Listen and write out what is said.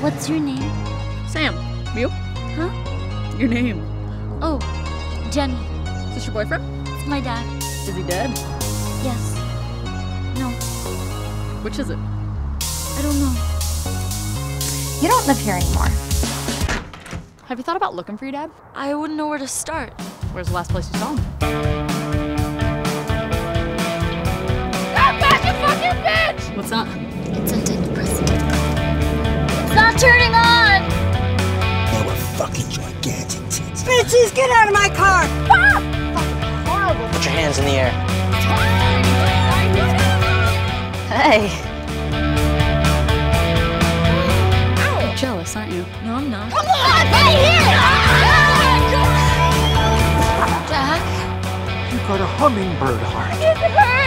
What's your name? Sam. You? Huh? Your name. Oh, Jenny. Is this your boyfriend? It's my dad. Is he dead? Yes. No, Which is it? I don't know. You don't live here anymore. Have you thought about looking for your dad? I wouldn't know where to start. Where's the last place you saw him? What's that? It's antidepressant. Tits. Bitches, get out of my car! Put your hands in the air. Hey. You're jealous, aren't you? No, I'm not. Come on, right here! Jack? You got a hummingbird heart. Christopher!